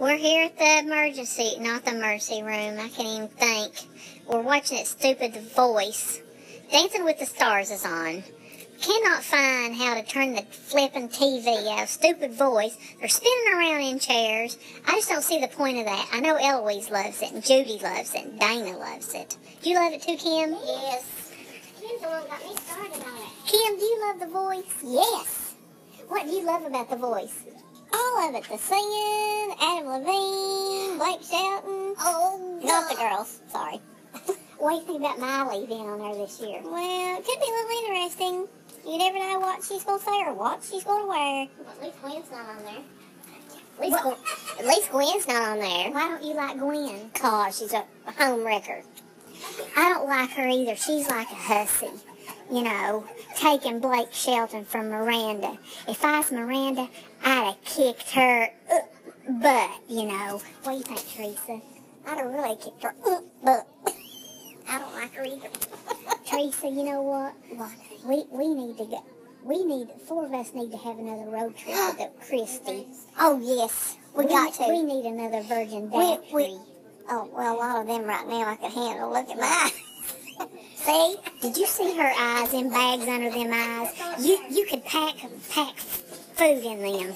We're here at the emergency, not the mercy room. I can't even think. We're watching that stupid voice. Dancing with the Stars is on. Cannot find how to turn the flipping TV out. Stupid voice. They're spinning around in chairs. I just don't see the point of that. I know Eloise loves it, and Judy loves it, and Dana loves it. Do you love it too, Kim? Yes. Kim's the one got me started on it. Kim, do you love the voice? Yes. What do you love about the voice? Of it. The singing, Adam Levine, Blake Shelton. Oh, Not the girls. Sorry. What do you think about Miley being on there this year? Well, it could be a little interesting. You never know what she's going to say or what she's going to wear. At least Gwen's not on there. At least, Gwen, at least Gwen's not on there. Why don't you like Gwen? Cause she's a home wrecker. I don't like her either. She's like a hussy. You know, taking Blake Shelton from Miranda. If I was Miranda, have kicked her uh, butt, you know. What do you think, Teresa? I'd have really kicked her uh, butt. I don't like her either. Teresa, you know what? What? We, we need to go. We need, four of us need to have another road trip with the Christie. Oh, yes. We, got to. We need another Virgin We- we- Oh, well, a lot of them right now I could handle. Look at my See? Did you see her eyes, them bags under them eyes? You you could pack pack food in them.